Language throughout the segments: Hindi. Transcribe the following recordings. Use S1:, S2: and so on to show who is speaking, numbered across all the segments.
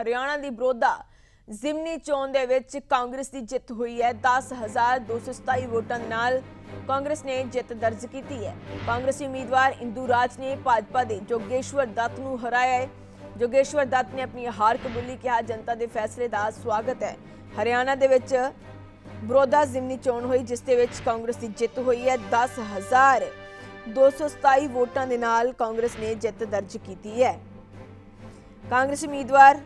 S1: ਹਰਿਆਣਾ ਦੀ ਬਰੋਦਾ ਜ਼ਿਮਨੀ ਚੋਣ ਦੇ ਵਿੱਚ ਕਾਂਗਰਸ ਦੀ ਜਿੱਤ ਹੋਈ ਹੈ। 10227 ਵੋਟਾਂ ਦੇ ਨਾਲ ਕਾਂਗਰਸ ਨੇ ਜਿੱਤ ਦਰਜ ਕੀਤੀ ਹੈ। ਕਾਂਗਰਸੀ ਉਮੀਦਵਾਰ ਇੰਦੂ ਰਾਜ ਨੇ ਭਾਜਪਾ ਦੇ ਜੋਗੇਸ਼ਵਰ ਦੱਤ ਨੂੰ ਹਰਾਇਆ ਹੈ। ਜੋਗੇਸ਼ਵਰ ਦੱਤ ਨੇ ਆਪਣੀ ਹਾਰ ਕਬੂਲੀ ਕਿਹਾ। ਜਨਤਾ ਦੇ ਫੈਸਲੇ ਦਾ ਸਵਾਗਤ ਹੈ। ਹਰਿਆਣਾ ਦੇ ਵਿੱਚ ਬਰੋਦਾ ਜ਼ਿਮਨੀ ਚੋਣ ਹੋਈ, ਜਿਸ ਦੇ ਵਿੱਚ ਕਾਂਗਰਸ ਦੀ ਜਿੱਤ ਹੋਈ ਹੈ। 10227 ਵੋਟਾਂ ਦੇ ਨਾਲ ਕਾਂਗਰਸ ਨੇ ਜਿੱਤ ਦਰਜ ਕੀਤੀ ਹੈ। ਕਾਂਗਰਸ ਉਮੀਦਵਾਰ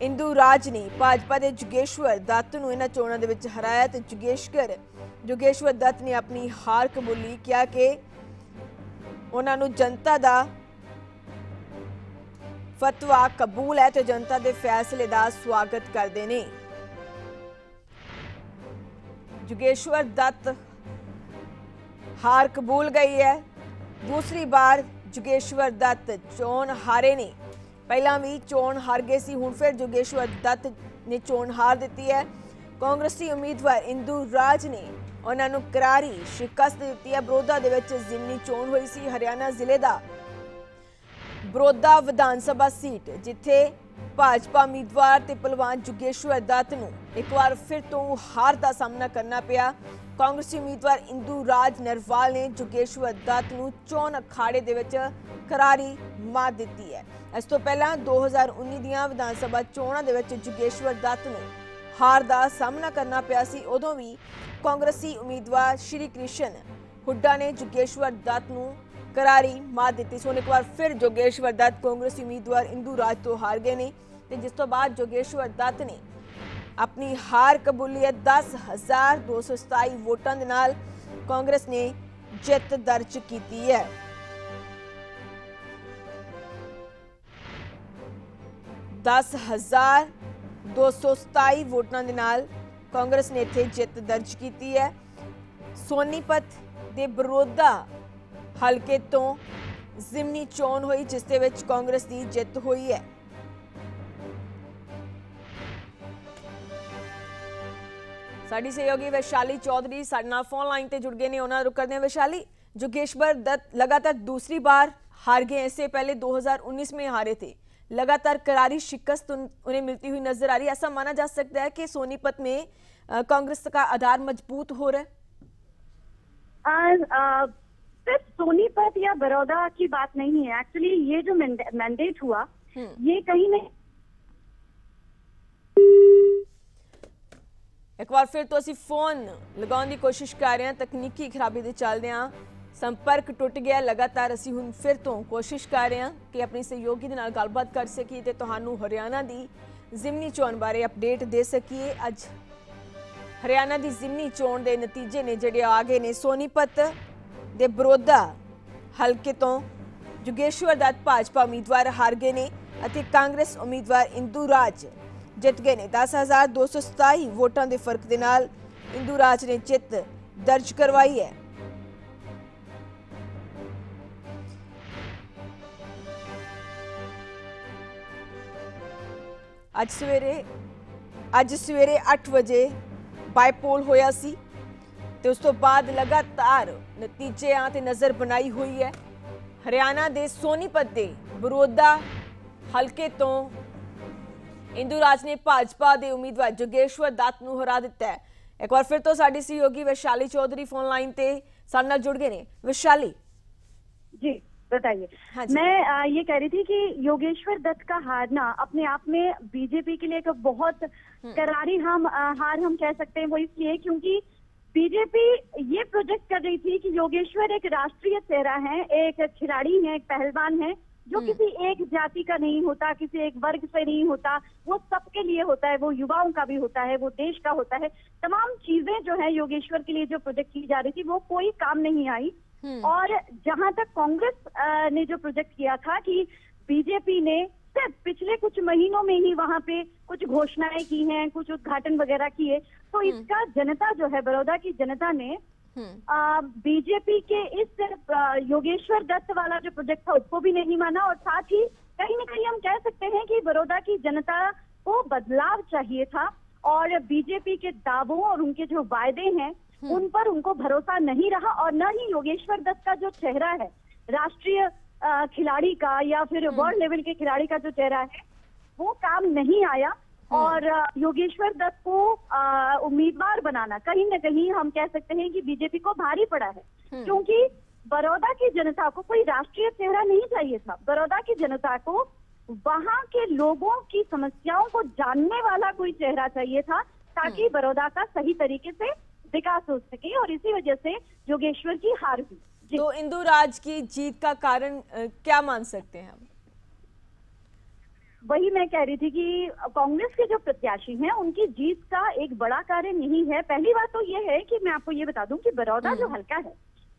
S1: ਇੰਦੂ ਰਾਜ ਨੇ ਭਾਜਪਾ ਦੇ ਜੁਗੇਸ਼ਵਰ ਦੱਤ ਨੂੰ ਇਹਨਾਂ ਚੋਣਾਂ ਦੇ ਵਿੱਚ ਹਰਾਇਆ ਤੇ ਜੁਗੇਸ਼ਕਰ ਜੁਗੇਸ਼ਵਰ ਦੱਤ ਨੇ ਆਪਣੀ ਹਾਰ ਕਬੂਲੀ ਕਿਹਾ ਕਿ ਉਹਨਾਂ ਨੂੰ ਜਨਤਾ ਦਾ ਫਤਵਾ ਕਬੂਲ ਹੈ ਤੇ ਜਨਤਾ ਦੇ ਫੈਸਲੇ ਦਾ ਸਵਾਗਤ ਕਰਦੇ ਨੇ। ਜੁਗੇਸ਼ਵਰ ਦੱਤ ਹਾਰ ਕਬੂਲ ਗਈ ਹੈ। ਦੂਸਰੀ ਵਾਰ ਜੁਗੇਸ਼ਵਰ ਦੱਤ ਚੋਣ ਹਾਰੇ ਨੇ। ਪਹਿਲਾਂ ਵੀ ਚੋਣ ਹਾਰ ਗਏ ਸੀ, ਹੁਣ ਫਿਰ ਜੋਗੇਸ਼ਵਰ ਦੱਤ ਨੇ ਚੋਣ ਹਾਰ ਦਿੱਤੀ ਹੈ। ਕਾਂਗਰਸੀ ਉਮੀਦਵਾਰ ਇੰਦੂ ਰਾਜ ਨੇ ਉਹਨਾਂ ਨੂੰ ਕਰਾਰੀ ਸ਼ਿਕਸਤ ਦਿੱਤੀ ਹੈ। ਬਰੋਦਾ ਦੇ ਵਿੱਚ ਜ਼ਿਮਨੀ ਚੋਣ ਹੋਈ ਸੀ। ਹਰਿਆਣਾ ਜ਼ਿਲ੍ਹੇ ਦਾ ਬਰੋਦਾ ਵਿਧਾਨ ਸਭਾ ਸੀਟ, ਜਿੱਥੇ ਭਾਜਪਾ ਉਮੀਦਵਾਰ ਤੇ ਪਹਿਲਵਾਨ ਜੁਗੇਸ਼ਵਰ ਦੱਤ ਨੂੰ ਇੱਕ ਵਾਰ ਫਿਰ ਤੋਂ ਹਾਰ ਦਾ ਸਾਹਮਣਾ ਕਰਨਾ ਪਿਆ। ਕਾਂਗਰਸੀ ਉਮੀਦਵਾਰ ਇੰਦੂ ਰਾਜ ਨਰਵਾਲ ਨੇ ਜੁਗੇਸ਼ਵਰ ਦੱਤ ਨੂੰ ਚੋਣ ਅਖਾੜੇ ਦੇ ਵਿੱਚ ਕਰਾਰੀ ਮਾਤ ਦਿੱਤੀ ਹੈ। ਇਸ ਤੋਂ ਪਹਿਲਾਂ 2019 ਦੀਆਂ ਵਿਧਾਨ ਸਭਾ ਚੋਣਾਂ ਦੇ ਵਿੱਚ ਜੁਗੇਸ਼ਵਰ ਦੱਤ ਨੂੰ ਹਾਰ ਦਾ ਸਾਹਮਣਾ ਕਰਨਾ ਪਿਆ ਸੀ। ਉਦੋਂ ਵੀ ਕਾਂਗਰਸੀ ਉਮੀਦਵਾਰ ਸ਼੍ਰੀ ਕ੍ਰਿਸ਼ਨ ਹੁੱਡਾ ਨੇ ਜੁਗੇਸ਼ਵਰ ਦੱਤ ਨੂੰ ਕਰਾਰੀ ਮਾਤ ਦਿੱਤੀ ਸੋ ਇੱਕ ਵਾਰ ਫਿਰ ਜੋਗੇਸ਼ਵਰ ਦੱਤ ਕਾਂਗਰਸੀ ਉਮੀਦਵਾਰ ਇੰਦੂ ਰਾਜ ਤੋਂ ਹਾਰ ਗਏ ਨੇ ਤੇ ਜਿਸ ਤੋਂ ਬਾਅਦ ਜੋਗੇਸ਼ਵਰ ਦੱਤ ਨੇ ਆਪਣੀ ਹਾਰ ਕਬੂਲੀ ਹੈ 10227 ਵੋਟਾਂ ਦੇ ਨਾਲ ਕਾਂਗਰਸ ਨੇ ਜਿੱਤ ਦਰਜ ਕੀਤੀ ਹੈ ਦਸ ਹਜ਼ਾਰ 227 ਵੋਟਾਂ ਦੇ ਨਾਲ ਕਾਂਗਰਸ ਨੇ ਇੱਥੇ ਜਿੱਤ ਦਰਜ ਕੀਤੀ ਹੈ ਸੋਨੀਪਤ ਦੇ ਬਰੋਦਾ ਹਲਕੇ ਤੋਂ ਜ਼ਿਮਨੀ ਚੋਣ ਹੋਈ ਜਿਸ ਦੇ ਵਿੱਚ ਕਾਂਗਰਸ ਦੀ ਜਿੱਤ ਹੋਈ ਹੈ ਸਾਡੀ ਸਹਿਯੋਗੀ ਵਿਸ਼ਾਲੀ ਚੌਧਰੀ ਸਾਡੇ ਨਾਲ ਫੋਨ ਲਾਈਨ ਤੇ ਜੁੜ ਗਏ ਨੇ ਉਹਨਾਂ ਨੂੰ ਕਰਦੇ ਹਾਂ ਵਿਸ਼ਾਲੀ जोगेश्वर दत्त लगातार दूसरी बार हार गए इससे पहले 2019 में हारे थे लगातार करारी शिकस्त उन, उन्हें मिलती हुई नजर आ रही है ऐसा माना जा सकता है कि सोनीपत में कांग्रेस का आधार मजबूत हो रहा
S2: है सिर्फ सोनीपत या बड़ौदा की बात नहीं है एक्चुअली ये जो मैंडेट हुआ ये कहीं नहीं
S1: ਇੱਕ ਵਾਰ ਫਿਰ ਤੋਂ ਅਸੀਂ ਫੋਨ ਲਗਾਉਣ ਦੀ ਕੋਸ਼ਿਸ਼ ਕਰ ਰਹੇ ਹਾਂ ਤਕਨੀਕੀ ਖਰਾਬੀ ਦੇ ਚੱਲਦਿਆਂ ਸੰਪਰਕ ਟੁੱਟ ਗਿਆ ਲਗਾਤਾਰ ਅਸੀਂ ਹੁਣ ਫਿਰ ਤੋਂ ਕੋਸ਼ਿਸ਼ ਕਰ ਰਹੇ ਹਾਂ ਕਿ ਆਪਣੀ ਸਹਿਯੋਗੀ ਦੇ ਨਾਲ ਗੱਲਬਾਤ ਕਰ ਸਕੀਏ ਤੇ ਤੁਹਾਨੂੰ ਹਰਿਆਣਾ ਦੀ ਜ਼ਿਮਨੀ ਚੋਣ ਬਾਰੇ ਅਪਡੇਟ ਦੇ ਸਕੀਏ ਅੱਜ ਹਰਿਆਣਾ ਦੀ ਜ਼ਿਮਨੀ ਚੋਣ ਦੇ ਨਤੀਜੇ ਨੇ ਜਿਹੜੇ ਆ ਗਏ ਨੇ ਸੋਨੀਪਤ ਦੇ ਬਰੋਦਾ ਹਲਕੇ ਤੋਂ ਜੁਗੇਸ਼ਵਰ ਦੱਤ ਭਾਜਪਾ ਉਮੀਦਵਾਰ ਹਾਰ ਗਏ ਨੇ ਅਤੇ ਕਾਂਗਰਸ ਉਮੀਦਵਾਰ ਇੰਦੂ ਰਾਜ ਜਿੱਤ ਗਏ ਨੇ। 10227 ਵੋਟਾਂ ਦੇ ਫ਼ਰਕ ਦੇ ਨਾਲ ਇੰਦੂ ਰਾਜ ਨੇ ਜਿੱਤ ਦਰਜ ਕਰਵਾਈ ਹੈ। ਅੱਜ ਸਵੇਰੇ ਅੱਜ ਸਵੇਰੇ 8 ਵਜੇ ਬਾਈਪੋਲ ਹੋਇਆ ਸੀ। तो उस तो बाद लगातार नतीजे आते नज़र बनाई हुई है। हरियाणा के सोनीपत के बरोदा हल्के तो इंदूराज ने भाजपा के उम्मीदवार जोगेश्वर दत्त को हरा दिता है। एक बार फिर तो सहयोगी वैशाली चौधरी फ़ोन लाइन से जुड़ गए हैं वैशाली।
S2: जी बताइए। हाँ मैं आ, ये कह रही थी कि योगेश्वर दत्त का हारना अपने आप में बीजेपी के लिए एक बहुत हम्म। करारी हम आ, हार हम कह सकते हैं वो इसलिए क्योंकि बीजेपी ये प्रोजेक्ट कर रही थी कि योगेश्वर एक राष्ट्रीय चेहरा है एक खिलाड़ी है एक पहलवान है जो किसी एक जाति का नहीं होता किसी एक वर्ग से नहीं होता वो सबके लिए होता है वो युवाओं का भी होता है वो देश का होता है। तमाम चीज़ें जो है योगेश्वर के लिए जो प्रोजेक्ट की जा रही थी वो कोई काम नहीं आई। और जहाँ तक कांग्रेस ने जो प्रोजेक्ट किया था कि बीजेपी ने सिर्फ़ पिछले कुछ महीनों में ही वहाँ पे कुछ घोषणाएँ की हैं कुछ उद्घाटन वगैरह किए तो इसका जनता जो है बड़ौदा की जनता ने बीजेपी के इस योगेश्वर दत्त वाला जो प्रोजेक्ट था उसको भी नहीं माना और साथ ही कहीं ना कहीं हम कह सकते हैं कि बड़ौदा की जनता को बदलाव चाहिए था और बीजेपी के दावों और उनके जो वायदे हैं उन पर उनको भरोसा नहीं रहा और न ही योगेश्वर दत्त का जो चेहरा है राष्ट्रीय खिलाड़ी का या फिर वर्ल्ड लेवल के खिलाड़ी का जो चेहरा है वो काम नहीं आया। और योगेश्वर दत्त को उम्मीदवार बनाना। कहीं ना कहीं हम कह सकते हैं कि बीजेपी को भारी पड़ा है। क्योंकि बड़ौदा की जनता को कोई राष्ट्रीय चेहरा नहीं चाहिए था। बड़ौदा की जनता को वहाँ के लोगों की समस्याओं को जानने वाला कोई चेहरा चाहिए था ताकि हम्म। बड़ौदा का सही तरीके से विकास हो सके और इसी वजह से योगेश्वर की हार हुई
S1: तो इंदू राज की जीत का कारण क्या मान सकते हैं हम
S2: वही मैं कह रही थी कि कांग्रेस के जो प्रत्याशी हैं उनकी जीत का एक बड़ा कारण यही है पहली बात तो ये है कि मैं आपको ये बता दूँ कि बड़ौदा जो हम्म। हल्का है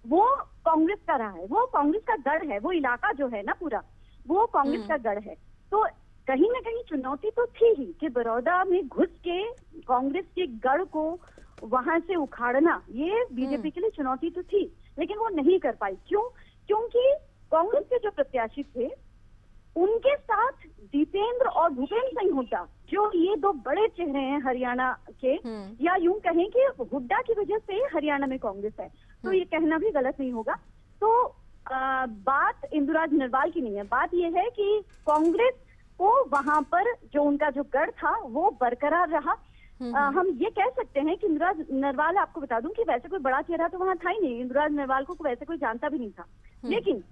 S2: वो कांग्रेस का रहा है वो कांग्रेस का गढ़ है वो इलाका जो है ना पूरा वो कांग्रेस हम्म। का गढ़ है तो कहीं ना कहीं चुनौती तो थी ही कि बड़ौदा में घुस के कांग्रेस के गढ़ को वहाँ से उखाड़ना ये बीजेपी हम्म। के लिए चुनौती तो थी लेकिन वो नहीं कर पाई क्यों क्योंकि कांग्रेस के जो प्रत्याशी थे उनके साथ दीपेंद्र और भूपेंद्र सिंह हुड्डा जो ये दो बड़े चेहरे हैं हरियाणा के हम्म। या यूँ कहें कि हुड्डा की वजह से हरियाणा में कांग्रेस है। तो हम्म। ये कहना भी गलत नहीं होगा। तो आ, बात इंदुराज नरवाल की नहीं है। बात ये है कि कांग्रेस को वहाँ पर जो उनका जो गढ़ था वो बरकरार रहा। हम्म, आ, हम ये कह सकते हैं कि इंदुराज नरवाल आपको बता दूँ कि वैसे कोई बड़ा चेहरा तो वहाँ था ही नहीं। इंदुराज नरवाल को वैसे कोई जानता भी नहीं था। लेकिन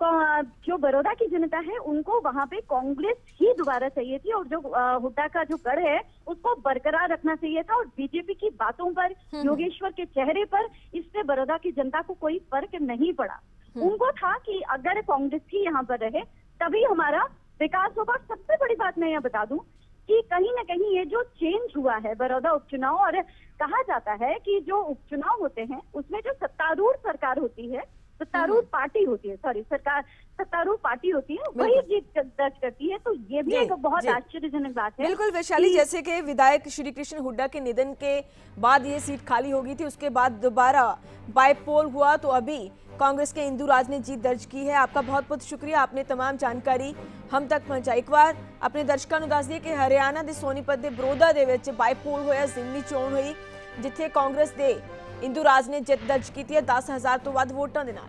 S2: जो बड़ौदा की जनता है उनको वहाँ पे कांग्रेस ही दोबारा चाहिए थी और जो हुड्डा का जो गढ़ है उसको बरकरार रखना चाहिए था और बीजेपी की बातों पर हम्म। योगेश्वर के चेहरे पर इससे बड़ौदा की जनता को कोई फ़र्क नहीं पड़ा हम्म। उनको था कि अगर कांग्रेस ही यहाँ पर रहे तभी हमारा विकास होगा सबसे बड़ी बात मैं यहाँ बता दूँ कि कहीं ना कहीं ये जो चेंज हुआ है बड़ौदा उपचुनाव और कहा जाता है कि जो उपचुनाव होते हैं उसमें जो सत्तारूढ़ सरकार होती है सत्तारूढ़ हम्म। पार्टी होती है सॉरी सरकार सत्तारूढ़ पार्टी होती है वही जीत दर्ज करती है तो ये भी एक बहुत आश्चर्यजनक बात है
S1: बिल्कुल वैशाली जैसे कि विधायक श्री कृष्ण हुड्डा के निधन के बाद ये सीट खाली हो गई थी उसके बाद दोबारा बाय पोल हुआ तो अभी कांग्रेस के इंदू राज ने जीत दर्ज की है आपका बहुत बहुत शुक्रिया आपने तमाम जानकारी हम तक पहुंचाई एक बार अपने दर्शकों ਨੂੰ ਦੱਸ ਦਈਏ ਕਿ ਹਰਿਆਣਾ ਦੇ ਸੋਨੀਪਤ ਦੇ ਬਰੋਦਾ ਦੇ ਵਿੱਚ ਬਾਈਪੋਲ ਹੋਇਆ ਜ਼ਿਮਨੀ ਚੋਣ ਹੋਈ ਜਿੱਥੇ ਕਾਂਗਰਸ ਦੇ ਇੰਦੂ ਰਾਜ ਨੇ ਜਿੱਤ ਦਰਜ ਕੀਤੀ ਹੈ। 10000 ਤੋਂ ਵੱਧ ਵੋਟਾਂ ਦੇ ਨਾਲ।